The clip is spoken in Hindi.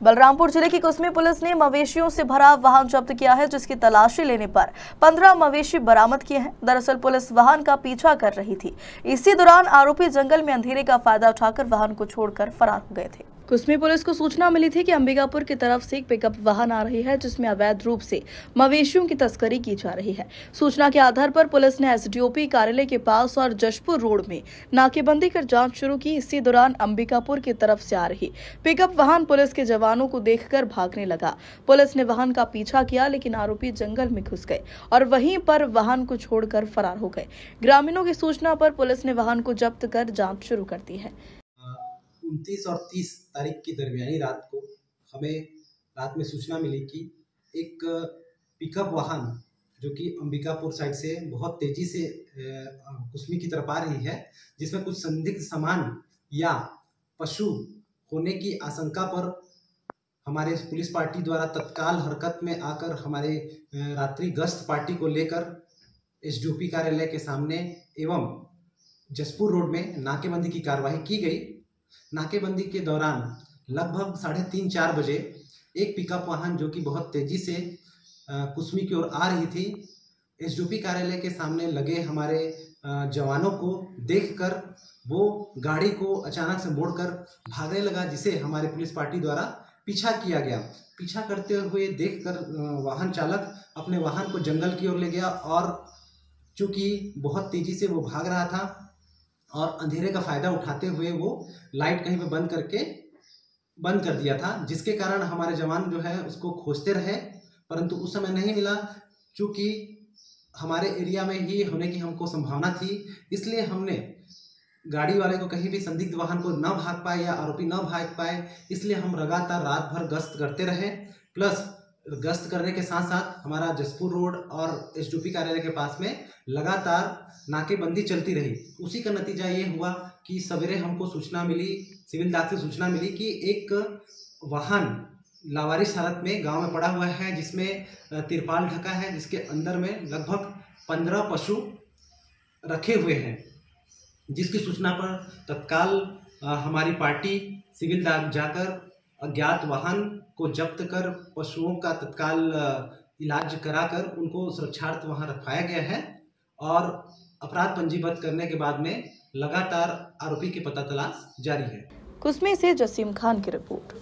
बलरामपुर ज़िले की कुसमी पुलिस ने मवेशियों से भरा वाहन जब्त किया है, जिसकी तलाशी लेने पर 15 मवेशी बरामद किए हैं। दरअसल पुलिस वाहन का पीछा कर रही थी। इसी दौरान आरोपी जंगल में अंधेरे का फ़ायदा उठाकर वाहन को छोड़कर फरार हो गए थे। कुसमी पुलिस को सूचना मिली थी कि अंबिकापुर की तरफ़ से एक पिकअप वाहन आ रही है, जिसमें अवैध रूप से मवेशियों की तस्करी की जा रही है। सूचना के आधार पर पुलिस ने एसडीओपी कार्यालय के पास और जशपुर रोड में नाकेबंदी कर जाँच शुरू की। इसी दौरान अंबिकापुर की तरफ़ से आ रही पिकअप वाहन पुलिस के जवानों को देखकर भागने लगा। पुलिस ने वाहन का पीछा किया, लेकिन आरोपी जंगल में घुस गए और वहीं पर वाहन को छोड़कर फरार हो गए। ग्रामीणों की सूचना पर पुलिस ने वाहन को जब्त कर जाँच शुरू कर दी है। उनतीस और तीस तारीख की दरमियानी रात को हमें रात में सूचना मिली कि एक पिकअप वाहन जो कि अंबिकापुर साइड से बहुत तेज़ी से कुसमी की तरफ़ आ रही है, जिसमें कुछ संदिग्ध सामान या पशु होने की आशंका पर हमारे पुलिस पार्टी द्वारा तत्काल हरकत में आकर हमारे रात्रि गश्त पार्टी को लेकर एस कार्यालय के सामने एवं जसपुर रोड में नाकेबंदी की कार्रवाई की गई। नाकेबंदी के दौरान लगभग साढ़े तीन, चार बजे एक पिकअप वाहन जो कि बहुत तेज़ी से कुसमी की ओर आ रही थी एस कार्यालय के सामने लगे हमारे जवानों को देखकर वो गाड़ी को अचानक से मोड़कर भागने लगा, जिसे हमारे पुलिस पार्टी द्वारा पीछा किया गया। पीछा करते हुए देखकर वाहन चालक अपने वाहन को जंगल की ओर ले गया और चूँकि बहुत तेज़ी से वो भाग रहा था और अंधेरे का फ़ायदा उठाते हुए वो लाइट कहीं पे बंद करके, बंद कर दिया था, जिसके कारण हमारे जवान जो है उसको खोजते रहे, परंतु उस समय नहीं मिला चूँकि हमारे एरिया में ही होने की हमको संभावना थी, इसलिए हमने गाड़ी वाले को कहीं भी संदिग्ध वाहन को न भाग पाए या आरोपी न भाग पाए, इसलिए हम लगातार रात भर गश्त करते रहे प्लस गश्त करने के साथ साथ हमारा जसपुर रोड और एसडीपी कार्यालय के पास में लगातार नाकेबंदी चलती रही। उसी का नतीजा ये हुआ कि सवेरे हमको सूचना मिली, सिविल दाग से सूचना मिली कि एक वाहन लावारिस हालत में गाँव में पड़ा हुआ है, जिसमें तिरपाल ढका है, जिसके अंदर में लगभग पंद्रह पशु रखे हुए हैं। जिसकी सूचना पर तत्काल हमारी पार्टी, सिविल दाग जाकर अज्ञात वाहन को जब्त कर पशुओं का तत्काल इलाज कराकर उनको सुरक्षार्थ वहाँ रखवाया गया है और अपराध पंजीबद्ध करने के बाद में लगातार आरोपी की पता तलाश जारी है। कुसमी से जसीम खान की रिपोर्ट।